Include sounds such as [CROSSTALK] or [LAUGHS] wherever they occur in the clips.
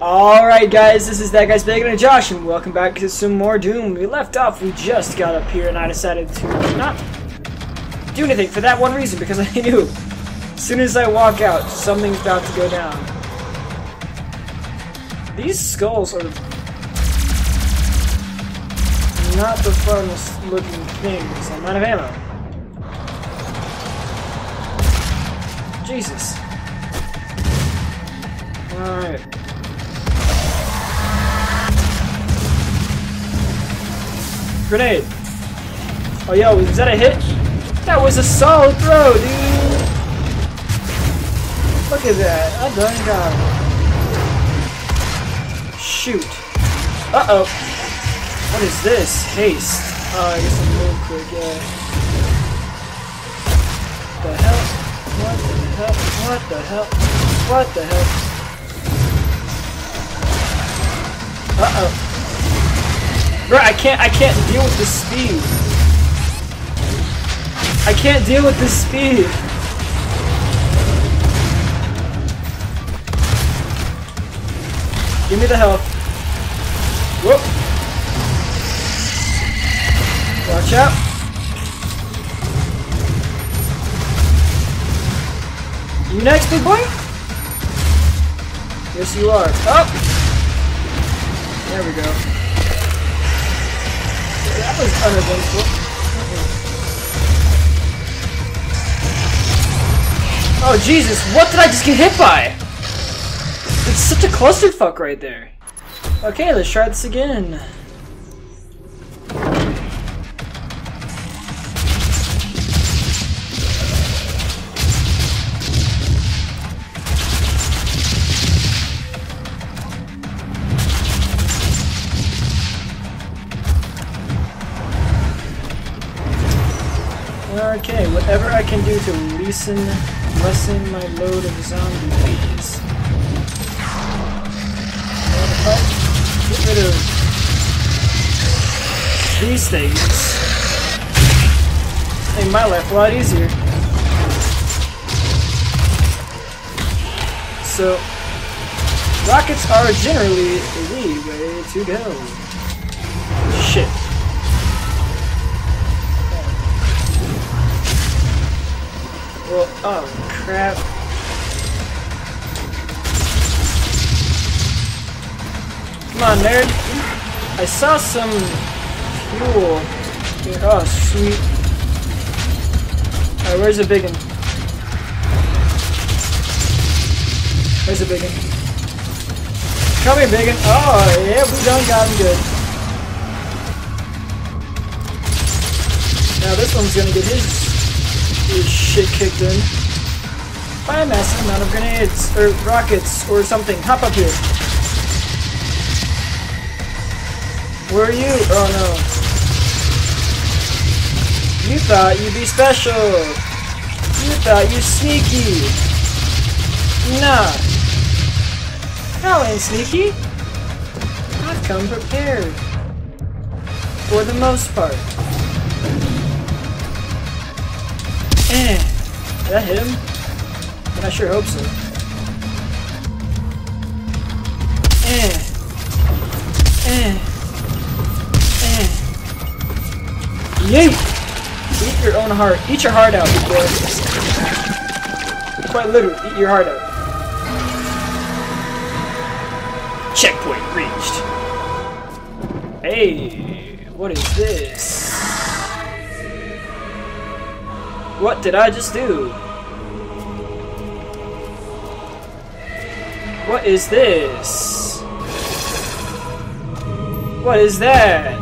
Alright guys, this is That Guy's Bacon and Josh, and welcome back to some more Doom. We left off, we just got up here, and I decided to not do anything for that one reason, because [LAUGHS] I knew as soon as I walk out, something's about to go down. These skulls are not the funnest looking things. I'm out of ammo. Jesus. Alright. Grenade. Oh, yo, is that a hit? That was a solid throw, dude. Look at that. I done got him. Shoot. Uh-oh. What is this? Haste. Oh, I guess I'm move quick, yeah. The hell? What the hell? What the hell? What the hell? Uh-oh. Bro, I can't I can't deal with the speed. I can't deal with the speed. Give me the health. Whoop. Watch out. You next, big boy? Yes, you are. Up. Oh. There we go. That was uneventful. Oh Jesus, what did I just get hit by? It's such a clusterfuck right there. Okay, let's try this again. Okay, whatever I can do to lessen, lessen my load of zombies. Get rid of these things. Make my life a lot easier. So, rockets are generally the way to go. Oh crap. Come on, nerd. I saw some fuel. Oh, sweet. Alright, where's the big one? Where's the big one? Come here, big one. Oh, yeah, we done got him good. Now this one's gonna get his his shit kicked in by a massive amount of grenades, or rockets, or something. Hop up here. Where are you? Oh no. You thought you'd be special. You thought you sneaky. Nah. I ain't sneaky. I've come prepared. For the most part. That hit him? I sure hope so. Eh. Eh. Eh. Eat your own heart. Eat your heart out, boy. Quite literally, eat your heart out. Checkpoint reached. Hey, what is this? What did I just do? What is this? What is that?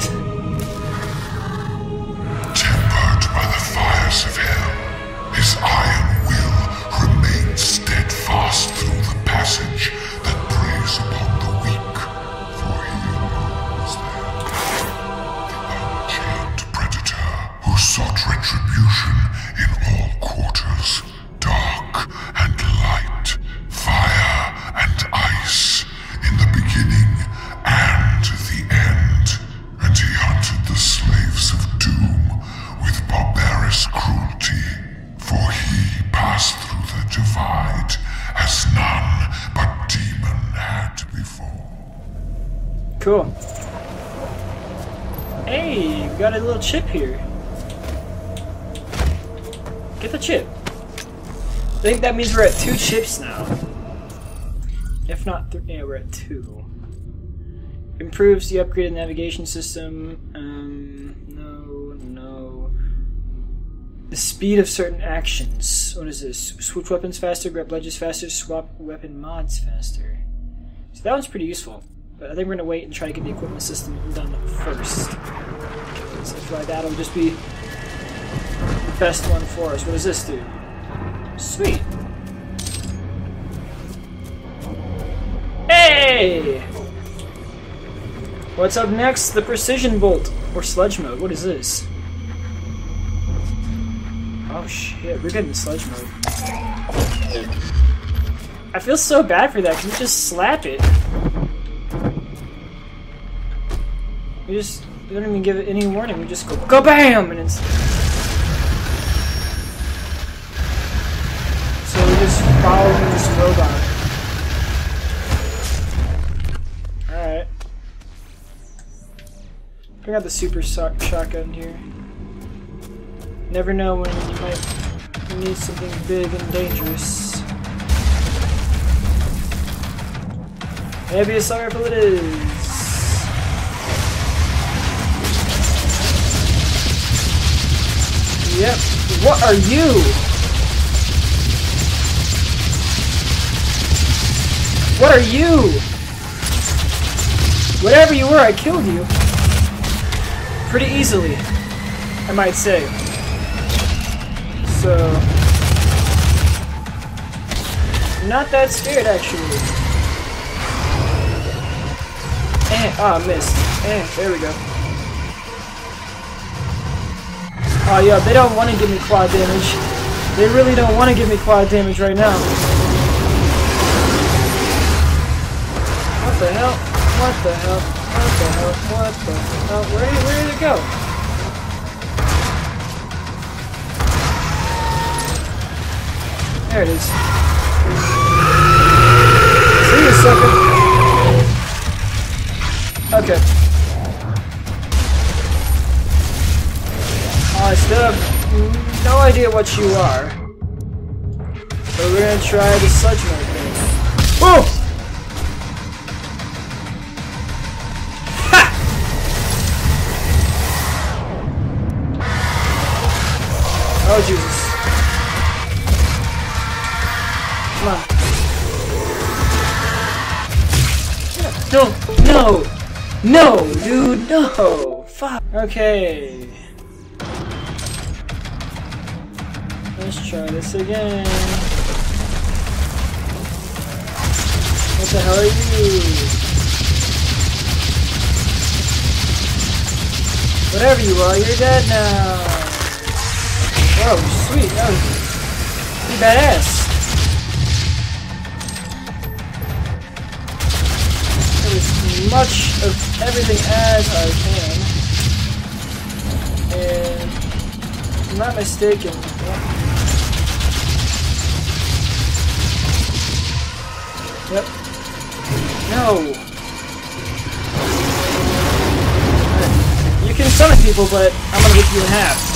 Chip here. Get the chip. I think that means we're at two chips now. If not three, yeah, we're at two. Improves the upgraded navigation system. Um, no, no. The speed of certain actions. What is this? Switch weapons faster, grab ledges faster, swap weapon mods faster. So that one's pretty useful. But I think we're gonna wait and try to get the equipment system done first. Feel like that'll just be the best one for us. What does this do? Sweet. Hey! What's up next? The precision bolt or sledge mode. What is this? Oh shit, we're getting sledge mode. I feel so bad for that. Can we just slap it? We just we don't even give it any warning. We just go go bam and it's so we just follow this robot. Alright. Bring out the super so shotgun here. Never know when you might need something big and dangerous. Maybe a summer rifle it is. Yep. What are you? What are you? Whatever you were, I killed you. Pretty easily, I might say. So... Not that scared, actually. Eh, ah, oh, missed. Eh, there we go. Oh yeah, they don't want to give me quad damage. They really don't want to give me quad damage right now. What the hell? What the hell? What the hell? What the hell? Where did, where did it go? There it is. See you, sucker. Okay. I still have no idea what you are. But we're gonna try the sludge mode thing. Whoa! Ha! Oh Jesus. Come on. No! No! No, dude, no! Fuck. Okay. Let's try this again. What the hell are you? Whatever you are, you're dead now. Whoa, sweet. That was pretty badass. As much of everything as I can. And I'm not mistaken, Yep. No! You can summon people, but I'm gonna rip you in half.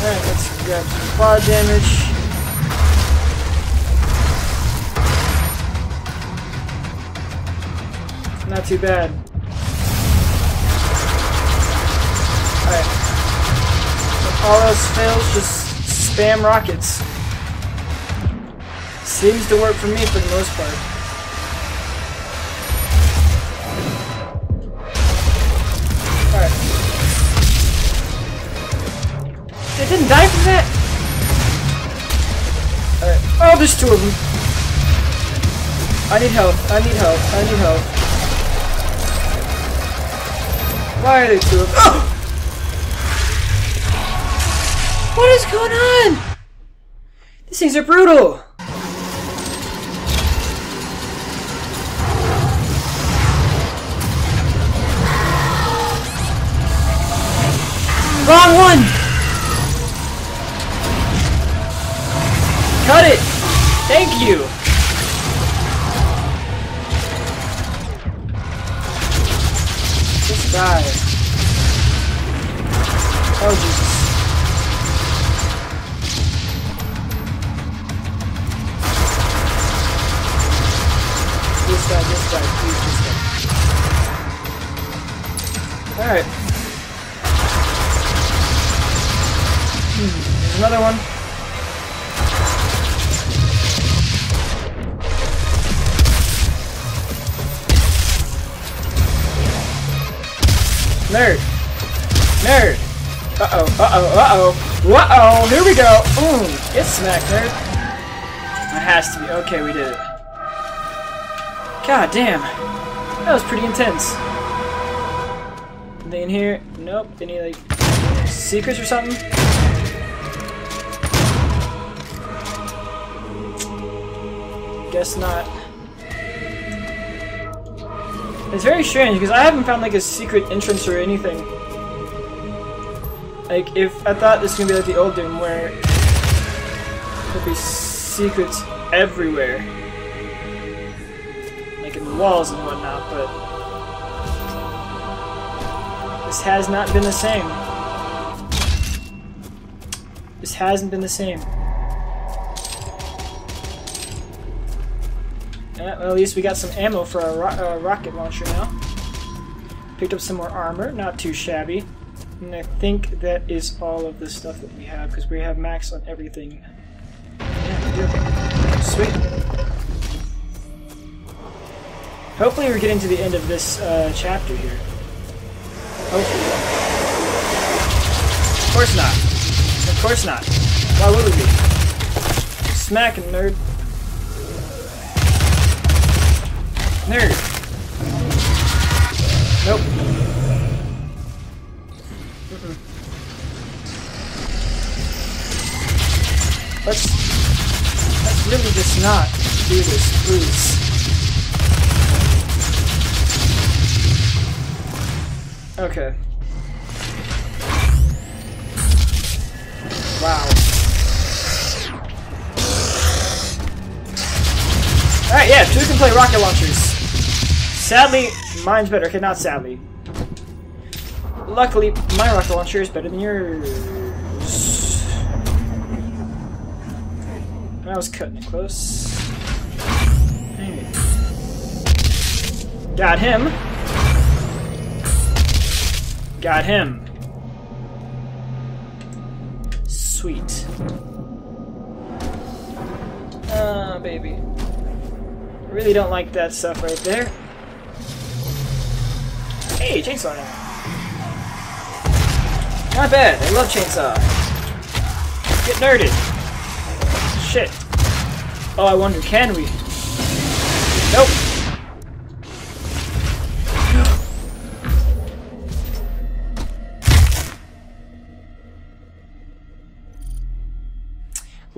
Alright, let's grab some quad damage. Not too bad. All else fails, just spam rockets. Seems to work for me for the most part. They didn't die from that? Alright. Oh, there's two of them. I need help. I need help. I need help. Why are there two of them? [GASPS] Oh! What is going on? These things are brutal. Wrong one! Cut it! Thank you! Just die, please just die. Alright. Hmm, there's another one. Nerd. Nerd. Uh-oh, uh-oh, uh-oh. Uh-oh, here we go. Ooh, get smacked, nerd. It has to be. Okay, we did it. God damn. That was pretty intense. Anything in here? Nope. Any, like, secrets or something? Guess not. It's very strange because I haven't found like a secret entrance or anything. Like if I thought this was gonna be like the old Doom where there'd be secrets everywhere. Walls and whatnot, but this has not been the same. This hasn't been the same. Well, at least we got some ammo for our ro uh, rocket launcher now. Picked up some more armor, not too shabby. And I think that is all of the stuff that we have, because we have max on everything. Yeah. Sweet. Hopefully we're getting to the end of this uh, chapter here. Hopefully. Of course not. Of course not. Why would we be? Nerd. Nerd. Nope. -mm. Let's let's really just not do this, please. Okay. Wow. Alright, yeah, two can play rocket launchers. Sadly, mine's better. Okay, not sadly. Luckily, my rocket launcher is better than yours. I was cutting it close. Got him. Got him. Sweet. Ah, baby. Really don't like that stuff right there. Hey, chainsaw now. Not bad. I love chainsaw. Get nerded. Shit. Oh, I wonder, can we? Nope.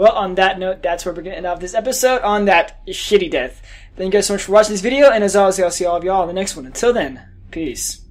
Well, on that note, that's where we're going to end off this episode on that shitty death. Thank you guys so much for watching this video, and as always, I'll see all of y'all in the next one. Until then, peace.